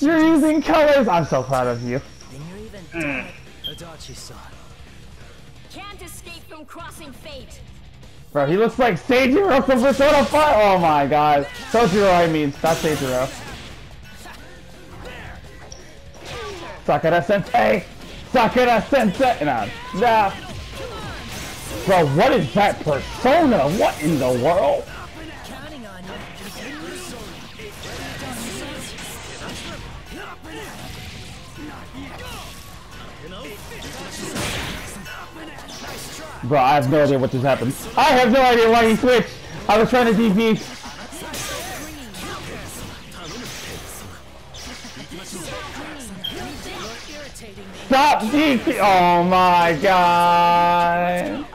You're using colors. I'm so proud of you. Can't escape from crossing fate. Bro, he looks like Seijiro from Persona 5. Oh my god. Sojiro, I mean, not Seijiro. Sakura Sensei! Sakura Sensei! No, no. Bro, what is that persona? What in the world? Bro, I have no idea what just happened. I have no idea why he switched. I was trying to DP. Stop DP! Oh my god!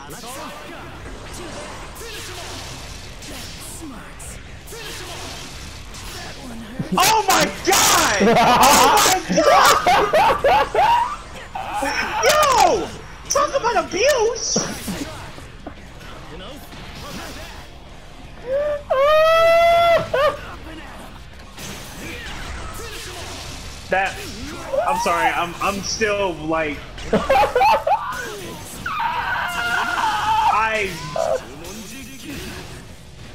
Oh my god! oh my god! Yo! Talk about abuse! That I'm sorry, I'm I'm still like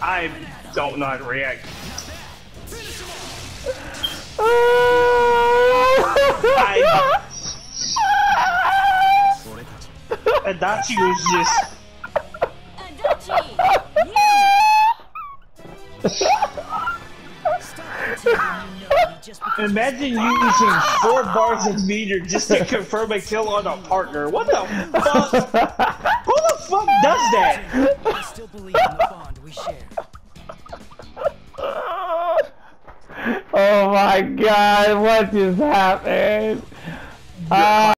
I don't know how to react. I Adachi was just Imagine using four bars of meter just to confirm a kill on a partner. What the fuck? Who the fuck does that? I still believe in the bond we share. oh my god, what just happened? Uh,